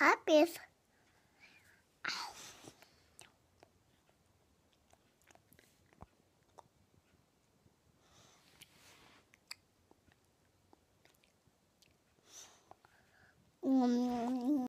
a. Hum.